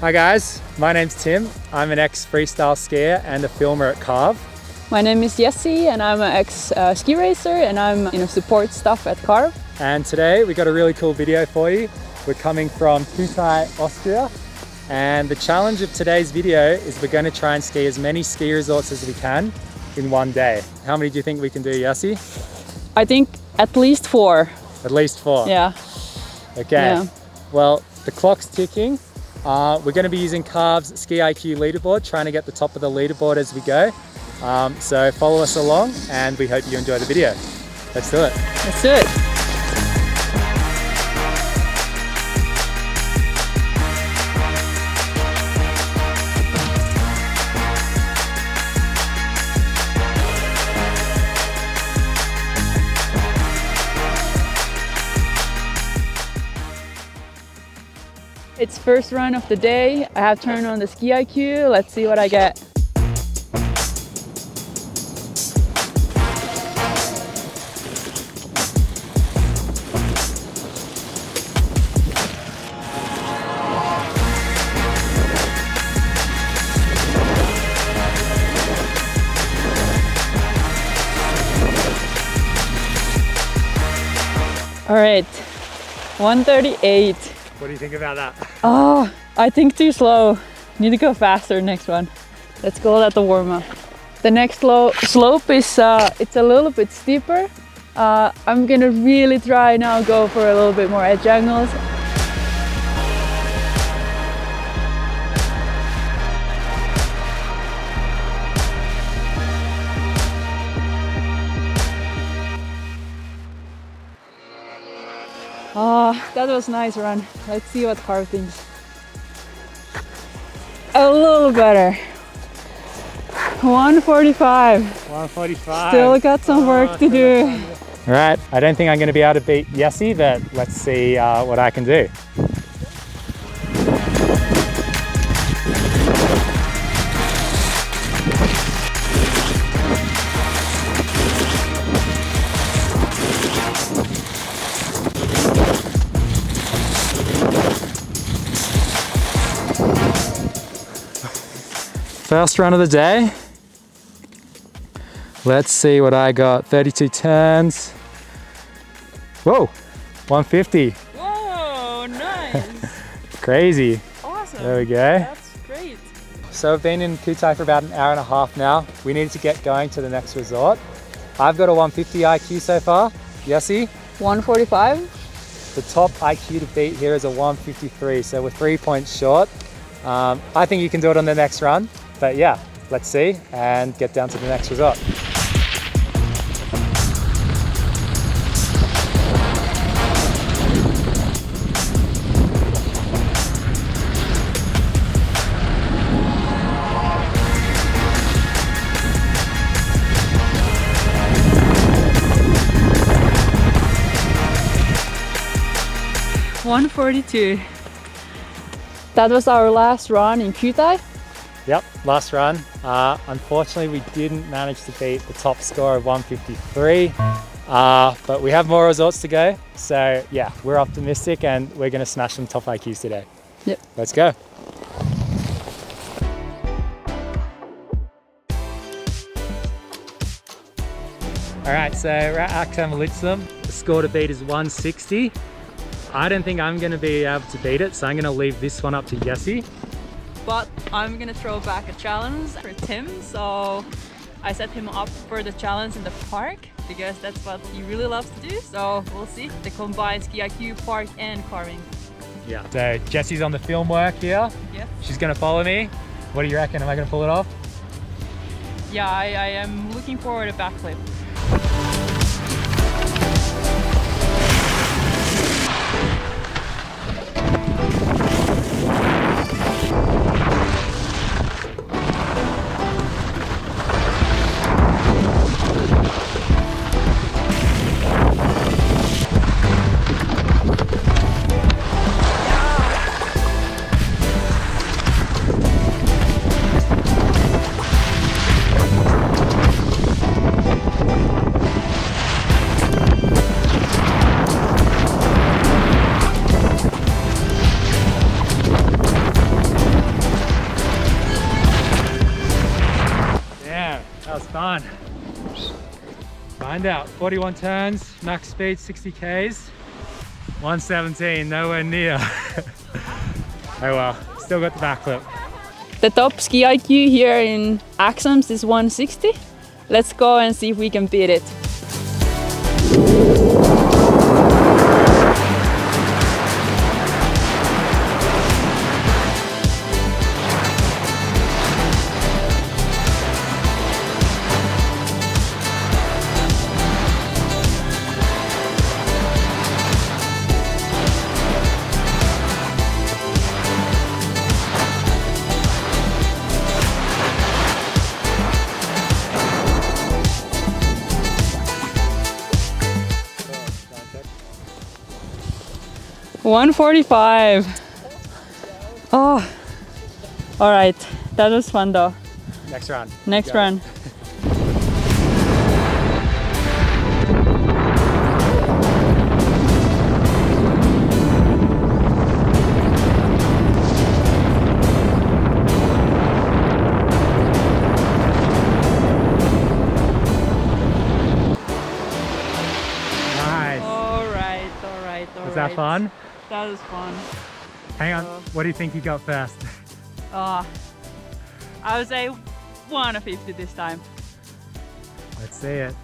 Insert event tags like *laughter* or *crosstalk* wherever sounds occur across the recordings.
Hi guys, my name's Tim. I'm an ex-freestyle skier and a filmer at Carv. My name is Jessi and I'm an ex-ski uh, racer and I'm in support stuff at Carv. And today we got a really cool video for you. We're coming from Kühtai, Austria. And the challenge of today's video is we're going to try and ski as many ski resorts as we can in one day. How many do you think we can do, Yassi? I think at least four. At least four? Yeah. Okay. Yeah. Well, the clock's ticking. Uh, we're going to be using Carv's Ski IQ leaderboard, trying to get the top of the leaderboard as we go. Um, so follow us along and we hope you enjoy the video. Let's do it. Let's do it. First run of the day. I have turned on the ski IQ. Let's see what I get. All right, 138. What do you think about that? Oh, I think too slow. Need to go faster next one. Let's go at the warm up. The next low slope is uh, it's a little bit steeper. Uh, I'm gonna really try now go for a little bit more edge angles. Oh, that was nice run. Let's see what Carv thinks. A little better. 145. 145. Still got some work oh, to do. All right, I don't think I'm going to be able to beat Yessi, but let's see uh, what I can do. First run of the day. Let's see what I got. 32 turns. Whoa, 150. Whoa, nice. *laughs* Crazy. Awesome. There we go. That's great. So I've been in Kühtai for about an hour and a half now. We need to get going to the next resort. I've got a 150 IQ so far. Yessi? 145. The top IQ to beat here is a 153, so we're three points short. Um, I think you can do it on the next run. But yeah, let's see and get down to the next resort. One forty-two. That was our last run in Kühtai. Yep, last run. Uh, unfortunately, we didn't manage to beat the top score of 153, uh, but we have more resorts to go. So yeah, we're optimistic and we're gonna smash some top IQs today. Yep. Let's go. All right, so we're at Axamer Lizum. The score to beat is 160. I don't think I'm gonna be able to beat it, so I'm gonna leave this one up to Jessi but I'm gonna throw back a challenge for Tim. So I set him up for the challenge in the park because that's what he really loves to do. So we'll see. The combined ski IQ, park and carving. Yeah. So Jessi's on the film work here. Yeah. She's gonna follow me. What do you reckon? Am I gonna pull it off? Yeah, I, I am looking forward to backflip. Find out. 41 turns, max speed 60 Ks. 117, nowhere near. *laughs* oh well, still got the backflip. The top ski IQ here in Axams is 160. Let's go and see if we can beat it. One forty-five. Oh, all right. That was fun though. Next round. Next run. Nice. All right, all right, all Was that fun? That was fun. Hang on. Uh, What do you think you got first? Oh, *laughs* I would say 150 this time. Let's see it.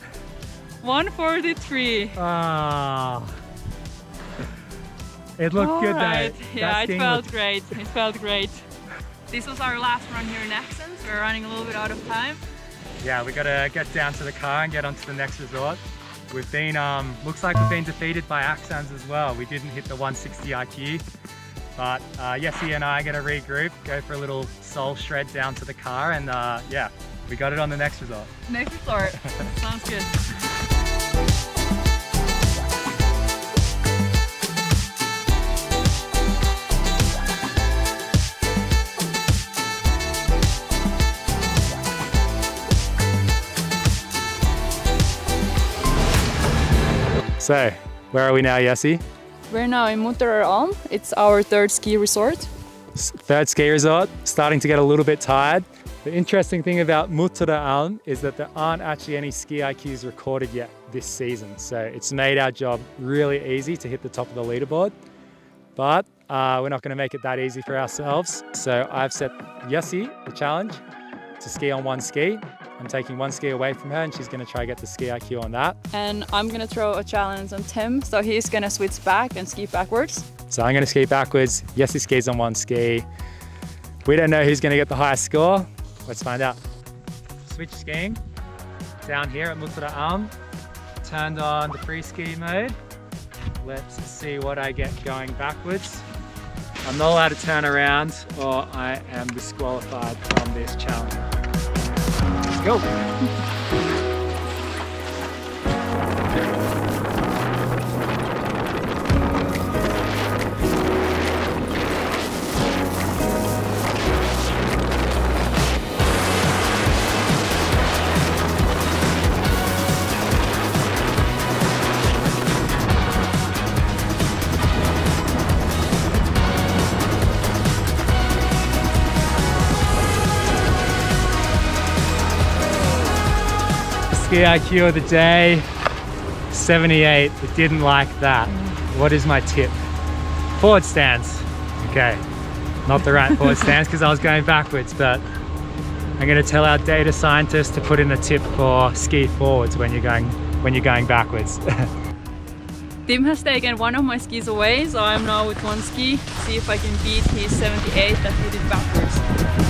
143. Ah. It looked good Alright, though. Yeah, That it felt looked- great. It felt great. This was our last run here in Axams. We're running a little bit out of time. Yeah, we gotta get down to the car and get onto the next resort. We've been, um, looks like we've been defeated by Axams as well. We didn't hit the 160 IQ, but uh, Yessie and I are gonna regroup, go for a little soul shred down to the car, and uh, yeah, we got it on the next resort. Next resort. *laughs* Sounds good. So, where are we now, Yessie? We're now in Mutterer Alm. It's our third ski resort. Third ski resort, starting to get a little bit tired. The interesting thing about Mutterer Alm is that there aren't actually any ski IQs recorded yet this season. So it's made our job really easy to hit the top of the leaderboard. But uh, we're not going to make it that easy for ourselves. So I've set Yessi the challenge to ski on one ski. I'm taking one ski away from her and she's going to try to get the ski IQ on that. And I'm gonna throw a challenge on Tim. So he's gonna switch back and ski backwards. So I'm going to ski backwards. Yessi skis on one ski. We don't know who's going to get the highest score. Let's find out. Switch skiing down here at Mutterer Alm. Turned on the free ski mode. Let's see what I get going backwards. I'm not allowed to turn around or I am disqualified from this challenge. Let's go. IQ of the day, 78. It didn't like that. What is my tip? Forward stance. Okay, not the right forward stance because I was going backwards, but I'm going to tell our data scientist to put in a tip for ski forwards when you're going when you're going backwards. *laughs* Tim has taken one of my skis away, so I'm now with one ski. See if I can beat his 78 that he did backwards.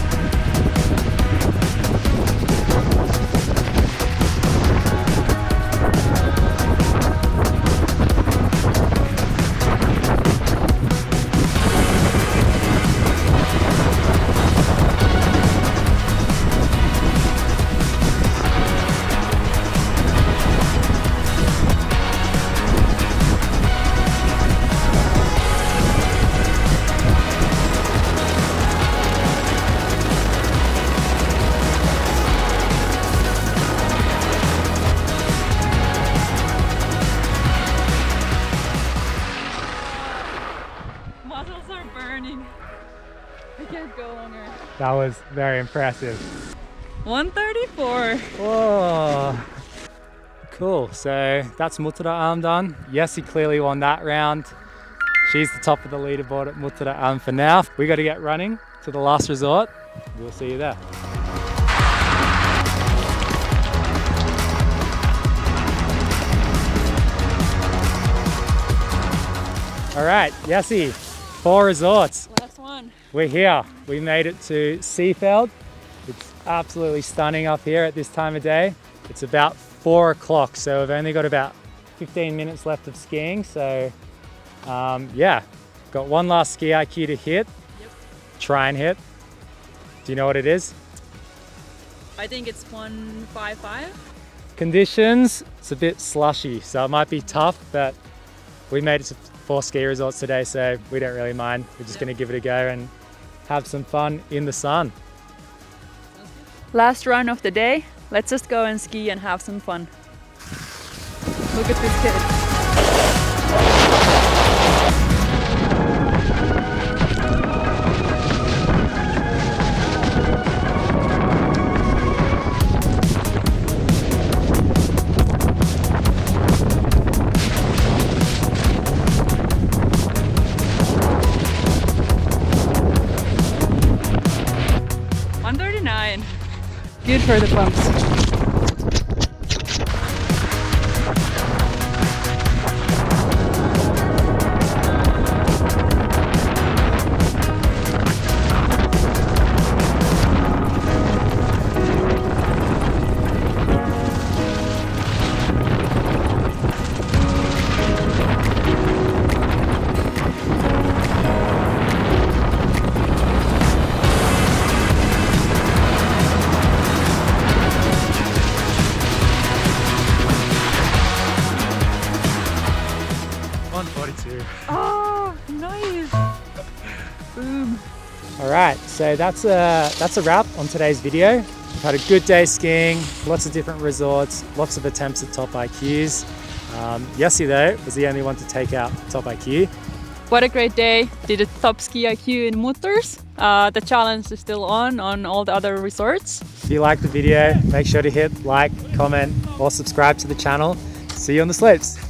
That was very impressive. 134. Whoa, Cool, so that's Mutterer Alm done. Yessi clearly won that round. She's the top of the leaderboard at Mutterer Alm for now. We got to get running to the last resort. We'll see you there. All right, Yessi, four resorts. We're here. We made it to Seefeld. It's absolutely stunning up here at this time of day. It's about four o'clock, so we've only got about 15 minutes left of skiing. So, um, yeah, got one last ski IQ to hit. Yep. Try and hit. Do you know what it is? I think it's 155. Conditions, it's a bit slushy, so it might be tough, but we made it to four ski resorts today, so we don't really mind. We're just Yep. going to give it a go and have some fun in the sun. Last run of the day. Let's just go and ski and have some fun. Look at this kid. Good for the pumps. Boom. All right, so that's a that's a wrap on today's video. We've had a good day skiing, lots of different resorts, lots of attempts at top IQs. Um, Yessi though was the only one to take out top IQ. What a great day. Did a top ski IQ in Mutters. Uh, the challenge is still on on all the other resorts. If you liked the video, make sure to hit like, comment, or subscribe to the channel. See you on the slopes.